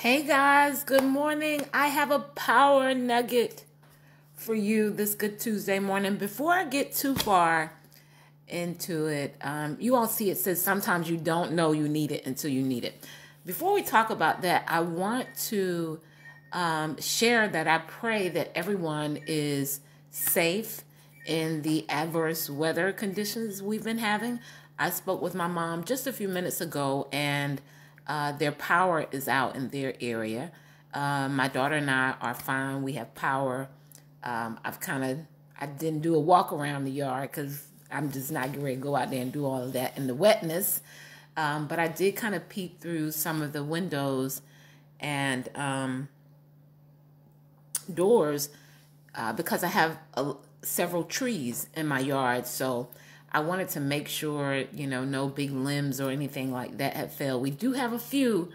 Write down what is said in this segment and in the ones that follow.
Hey guys, good morning. I have a power nugget for you this good Tuesday morning. Before I get too far into it, um, you all see it says sometimes you don't know you need it until you need it. Before we talk about that, I want to um, share that I pray that everyone is safe in the adverse weather conditions we've been having. I spoke with my mom just a few minutes ago and uh, their power is out in their area. Uh, my daughter and I are fine. We have power. Um, I've kind of I didn't do a walk around the yard because I'm just not ready to go out there and do all of that in the wetness. Um, but I did kind of peek through some of the windows and um, doors uh, because I have a, several trees in my yard. So I wanted to make sure, you know, no big limbs or anything like that had failed. We do have a few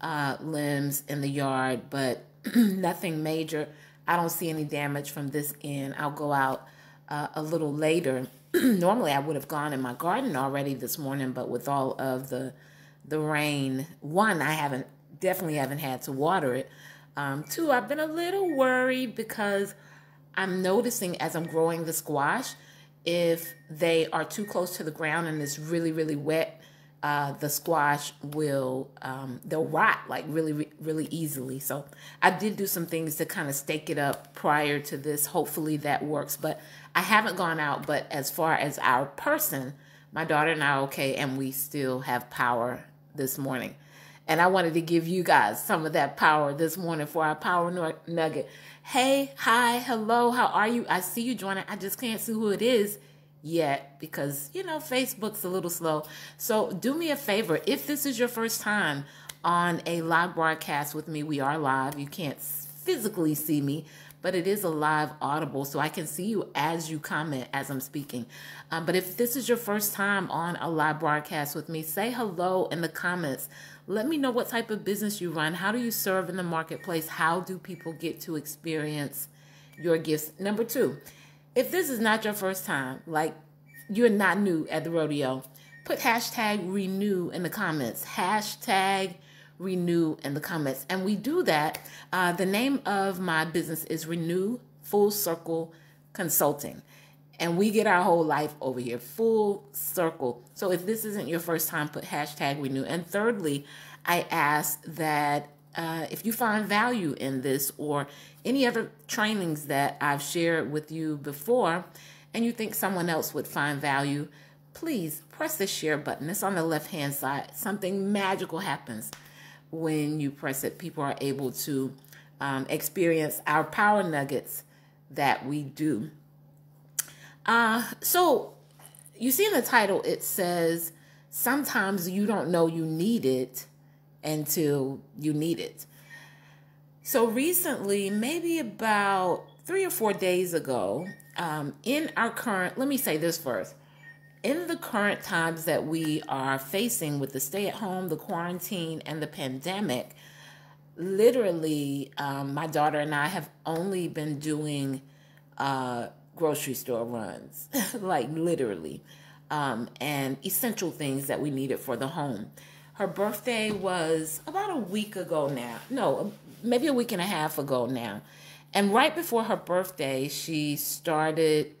uh, limbs in the yard, but nothing major. I don't see any damage from this end. I'll go out uh, a little later. Normally, I would have gone in my garden already this morning, but with all of the the rain, one, I haven't definitely haven't had to water it. Um, two, I've been a little worried because I'm noticing as I'm growing the squash if they are too close to the ground and it's really, really wet, uh, the squash will, um, they'll rot like really, really easily. So I did do some things to kind of stake it up prior to this. Hopefully that works. But I haven't gone out. But as far as our person, my daughter and I are okay, and we still have power this morning. And I wanted to give you guys some of that power this morning for our power nugget. Hey, hi, hello, how are you? I see you joining. I just can't see who it is yet because, you know, Facebook's a little slow. So do me a favor. If this is your first time on a live broadcast with me, we are live. You can't physically see me, but it is a live audible, so I can see you as you comment as I'm speaking. Um, but if this is your first time on a live broadcast with me, say hello in the comments. Let me know what type of business you run. How do you serve in the marketplace? How do people get to experience your gifts? Number two, if this is not your first time, like you're not new at the rodeo, put hashtag renew in the comments. Hashtag renew in the comments. And we do that. Uh, the name of my business is Renew Full Circle Consulting. And we get our whole life over here, full circle. So if this isn't your first time, put hashtag renew. And thirdly, I ask that uh, if you find value in this or any other trainings that I've shared with you before, and you think someone else would find value, please press the share button. It's on the left hand side. Something magical happens when you press it. People are able to um, experience our power nuggets that we do. Uh, so you see in the title, it says, sometimes you don't know you need it until you need it. So recently, maybe about three or four days ago, um, in our current, let me say this first. In the current times that we are facing with the stay at home, the quarantine, and the pandemic, literally, um, my daughter and I have only been doing uh, grocery store runs, like literally, um, and essential things that we needed for the home. Her birthday was about a week ago now. No, maybe a week and a half ago now. And right before her birthday, she started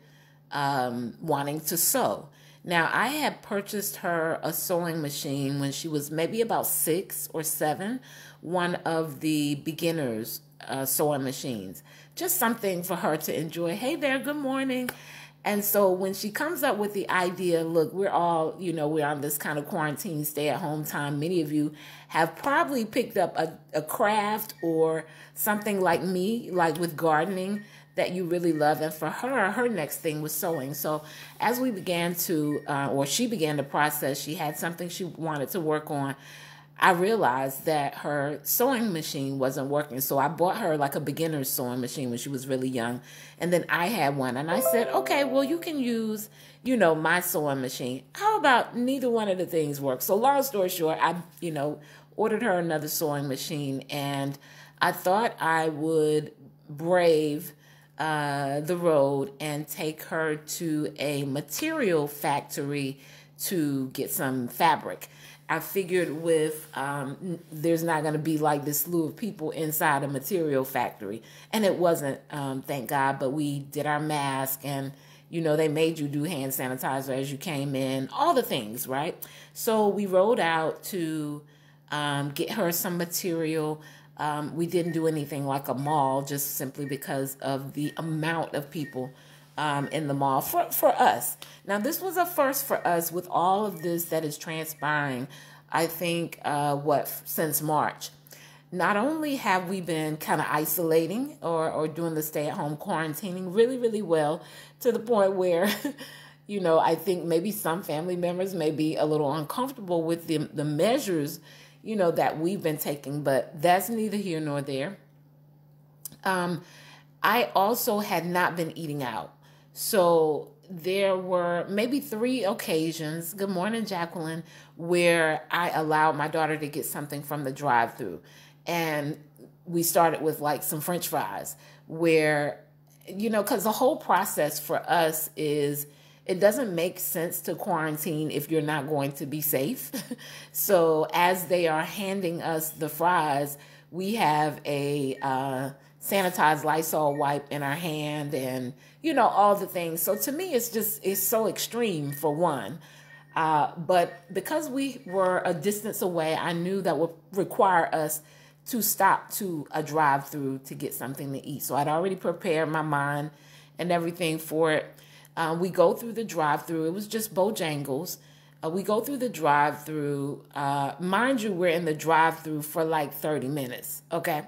um, wanting to sew. Now, I had purchased her a sewing machine when she was maybe about six or seven, one of the beginners uh, sewing machines. Just something for her to enjoy. Hey there, good morning. And so when she comes up with the idea, look, we're all, you know, we're on this kind of quarantine, stay at home time. Many of you have probably picked up a, a craft or something like me, like with gardening that you really love. And for her, her next thing was sewing. So as we began to, uh, or she began the process, she had something she wanted to work on. I realized that her sewing machine wasn't working. So I bought her like a beginner's sewing machine when she was really young. And then I had one. And I said, okay, well, you can use, you know, my sewing machine. How about neither one of the things work? So long story short, I, you know, ordered her another sewing machine. And I thought I would brave uh, the road and take her to a material factory to get some fabric. I figured with um, there's not going to be like this slew of people inside a material factory, and it wasn't, um, thank God. But we did our mask, and you know they made you do hand sanitizer as you came in, all the things, right? So we rode out to um, get her some material. Um, we didn't do anything like a mall, just simply because of the amount of people um, in the mall for, for us. Now, this was a first for us with all of this that is transpiring, I think, uh, what, since March. Not only have we been kind of isolating or, or doing the stay at home quarantining really, really well to the point where, you know, I think maybe some family members may be a little uncomfortable with the, the measures, you know, that we've been taking, but that's neither here nor there. Um, I also had not been eating out. So there were maybe three occasions, good morning, Jacqueline, where I allowed my daughter to get something from the drive through. And we started with like some french fries, where, you know, because the whole process for us is it doesn't make sense to quarantine if you're not going to be safe. so as they are handing us the fries, we have a, uh, sanitized Lysol wipe in our hand and, you know, all the things. So to me, it's just, it's so extreme for one. Uh, but because we were a distance away, I knew that would require us to stop to a drive through to get something to eat. So I'd already prepared my mind and everything for it. Uh, we go through the drive through. It was just Bojangles. Uh, we go through the drive through. Uh, mind you, we're in the drive through for like 30 minutes. Okay.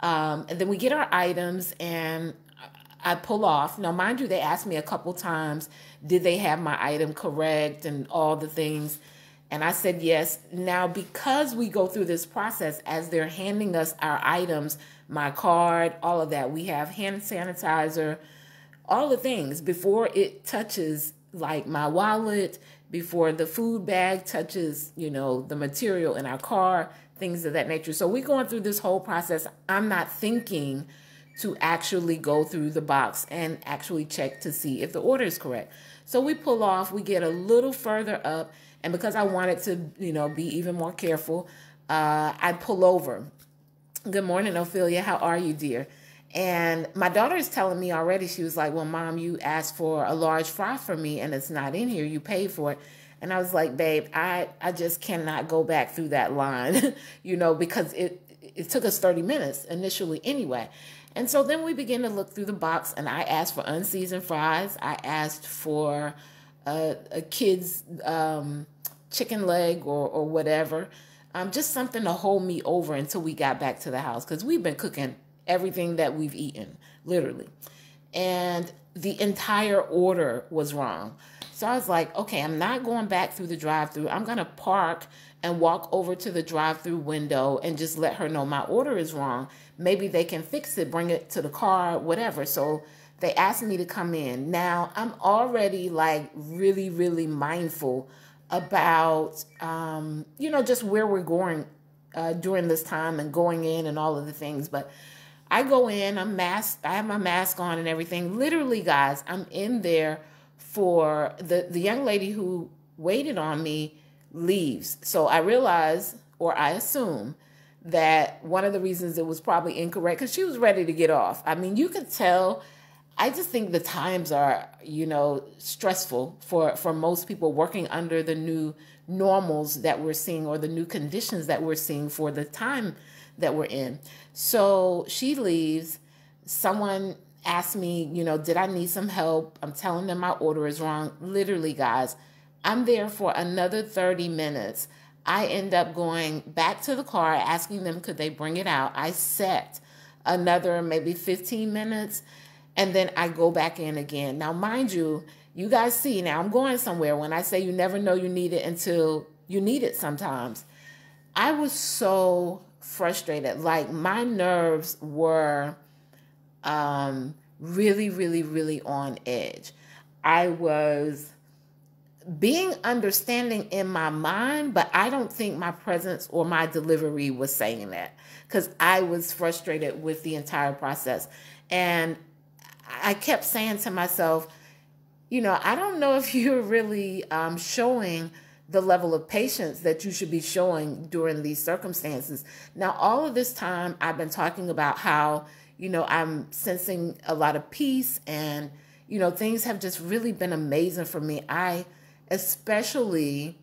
Um, and then we get our items and I pull off. Now, mind you, they asked me a couple times, did they have my item correct and all the things? And I said yes. Now, because we go through this process as they're handing us our items, my card, all of that, we have hand sanitizer, all the things before it touches like my wallet, before the food bag touches, you know, the material in our car, things of that nature. So we're going through this whole process. I'm not thinking to actually go through the box and actually check to see if the order is correct. So we pull off, we get a little further up, and because I wanted to, you know, be even more careful, uh, I pull over. Good morning, Ophelia. How are you, dear? And my daughter is telling me already, she was like, Well, mom, you asked for a large fry for me and it's not in here. You paid for it. And I was like, babe, I, I just cannot go back through that line, you know, because it it took us 30 minutes initially anyway. And so then we began to look through the box and I asked for unseasoned fries. I asked for a, a kid's um, chicken leg or, or whatever. Um, just something to hold me over until we got back to the house because we've been cooking everything that we've eaten, literally. And the entire order was wrong. So I was like, okay, I'm not going back through the drive through. I'm going to park and walk over to the drive through window and just let her know my order is wrong. Maybe they can fix it, bring it to the car, whatever. So they asked me to come in. Now I'm already like really, really mindful about, um, you know, just where we're going uh, during this time and going in and all of the things. But I go in, I'm masked, I have my mask on and everything. Literally, guys, I'm in there for the, the young lady who waited on me leaves. So I realize, or I assume, that one of the reasons it was probably incorrect because she was ready to get off. I mean, you could tell. I just think the times are, you know, stressful for for most people working under the new normals that we're seeing or the new conditions that we're seeing for the time that we're in. So she leaves. Someone ask me, you know, did I need some help? I'm telling them my order is wrong. Literally, guys, I'm there for another 30 minutes. I end up going back to the car, asking them could they bring it out. I set another maybe 15 minutes and then I go back in again. Now, mind you, you guys see now I'm going somewhere when I say you never know you need it until you need it sometimes. I was so frustrated. Like my nerves were um, really, really, really on edge. I was being understanding in my mind, but I don't think my presence or my delivery was saying that because I was frustrated with the entire process. And I kept saying to myself, you know, I don't know if you're really um, showing the level of patience that you should be showing during these circumstances. Now, all of this time, I've been talking about how, you know, I'm sensing a lot of peace and, you know, things have just really been amazing for me. I especially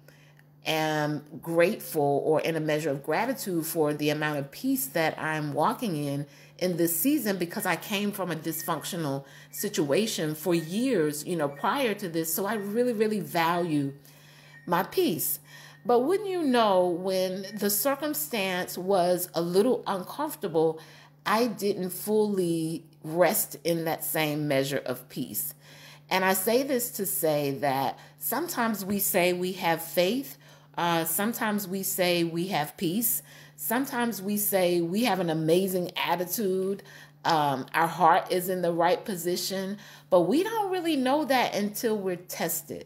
am grateful or in a measure of gratitude for the amount of peace that I'm walking in in this season because I came from a dysfunctional situation for years, you know, prior to this. So I really, really value my peace. But wouldn't you know, when the circumstance was a little uncomfortable, I didn't fully rest in that same measure of peace. And I say this to say that sometimes we say we have faith, uh, sometimes we say we have peace, sometimes we say we have an amazing attitude. Um, our heart is in the right position, but we don't really know that until we're tested.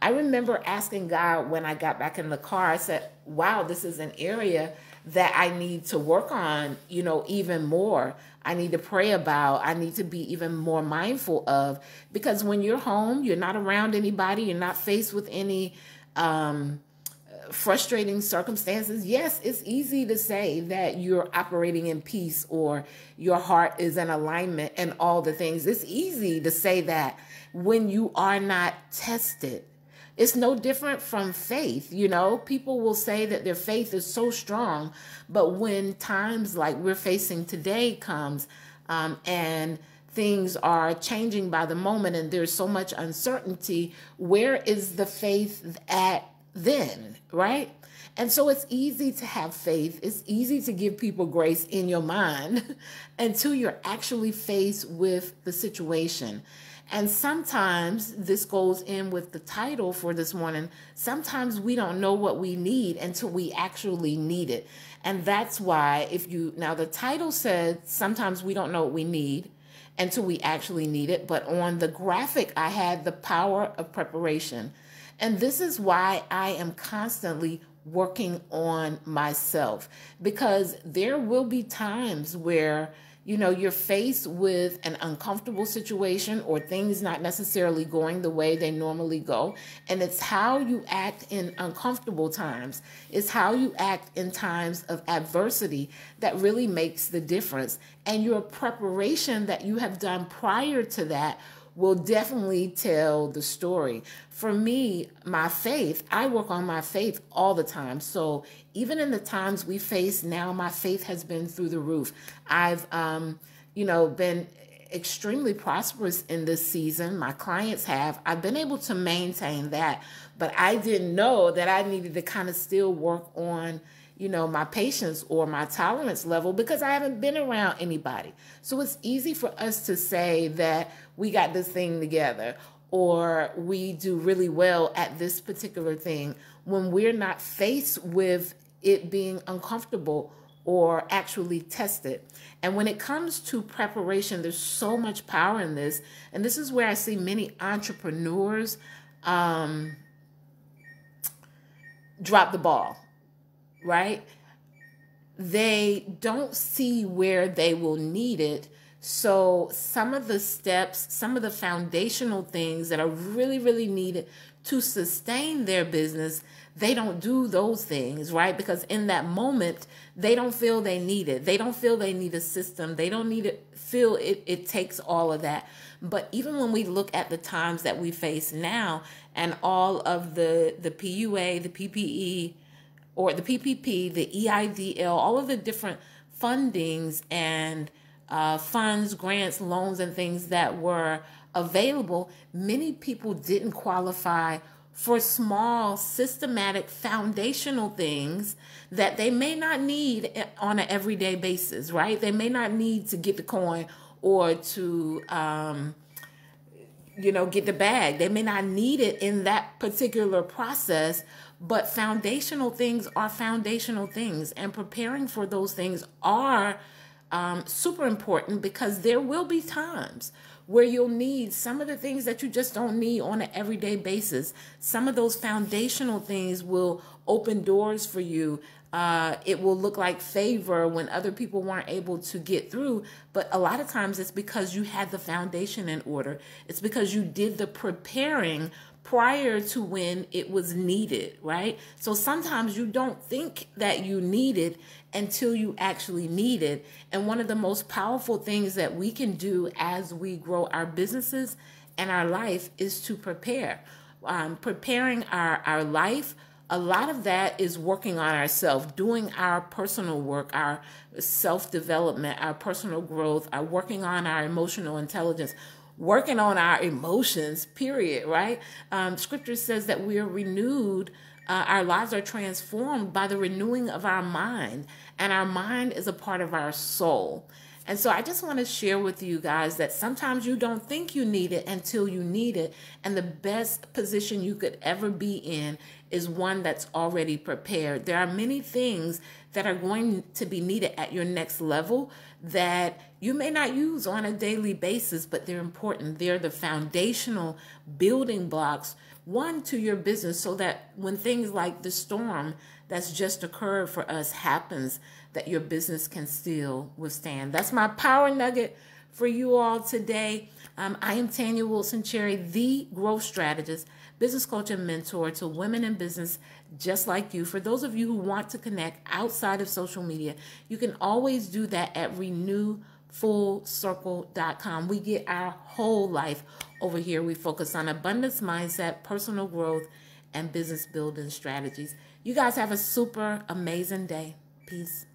I remember asking God when I got back in the car, I said, wow, this is an area that I need to work on, you know, even more. I need to pray about. I need to be even more mindful of because when you're home, you're not around anybody, you're not faced with any um, frustrating circumstances. Yes, it's easy to say that you're operating in peace or your heart is in alignment and all the things. It's easy to say that when you are not tested it's no different from faith. You know, people will say that their faith is so strong, but when times like we're facing today comes um, and things are changing by the moment and there's so much uncertainty, where is the faith at then, right? And so it's easy to have faith. It's easy to give people grace in your mind until you're actually faced with the situation. And sometimes this goes in with the title for this morning. Sometimes we don't know what we need until we actually need it. And that's why, if you now, the title said sometimes we don't know what we need until we actually need it. But on the graphic, I had the power of preparation. And this is why I am constantly working on myself because there will be times where you know, you're faced with an uncomfortable situation or things not necessarily going the way they normally go. And it's how you act in uncomfortable times, it's how you act in times of adversity that really makes the difference. And your preparation that you have done prior to that will definitely tell the story. For me, my faith, I work on my faith all the time. So even in the times we face now, my faith has been through the roof. I've, um, you know, been extremely prosperous in this season. My clients have. I've been able to maintain that, but I didn't know that I needed to kind of still work on you know, my patience or my tolerance level because I haven't been around anybody. So it's easy for us to say that we got this thing together or we do really well at this particular thing when we're not faced with it being uncomfortable or actually tested. And when it comes to preparation, there's so much power in this. And this is where I see many entrepreneurs um, drop the ball right? They don't see where they will need it. So, some of the steps, some of the foundational things that are really, really needed to sustain their business, they don't do those things, right? Because in that moment, they don't feel they need it. They don't feel they need a system. They don't need it, feel it, it takes all of that. But even when we look at the times that we face now and all of the, the PUA, the PPE, or the PPP, the EIDL, all of the different fundings and uh, funds, grants, loans, and things that were available, many people didn't qualify for small, systematic, foundational things that they may not need on an everyday basis, right? They may not need to get the coin or to, um, you know, get the bag. They may not need it in that particular process, but foundational things are foundational things, and preparing for those things are um, super important because there will be times where you'll need some of the things that you just don't need on an everyday basis. Some of those foundational things will open doors for you Uh, it will look like favor when other people weren't able to get through. But a lot of times it's because you had the foundation in order. It's because you did the preparing prior to when it was needed, right? So sometimes you don't think that you need it until you actually need it. And one of the most powerful things that we can do as we grow our businesses and our life is to prepare. Um, preparing our, our life, a lot of that is working on ourselves, doing our personal work, our self development, our personal growth, our working on our emotional intelligence, working on our emotions, period, right? Um, scripture says that we are renewed. Uh, our lives are transformed by the renewing of our mind, and our mind is a part of our soul. And so I just want to share with you guys that sometimes you don't think you need it until you need it. And the best position you could ever be in is one that's already prepared. There are many things that are going to be needed at your next level that you may not use on a daily basis, but they're important. They're the foundational building blocks, one, to your business, so that when things like the storm that's just occurred for us happens, that your business can still withstand. That's my power nugget for you all today. Um, I am Tanya Wilson Cherry, the growth strategist, business coach, and mentor to women in business just like you. For those of you who want to connect outside of social media, you can always do that at renewfullcircle.com. We get our whole life over here. We focus on abundance mindset, personal growth, and business building strategies. You guys have a super amazing day. Peace.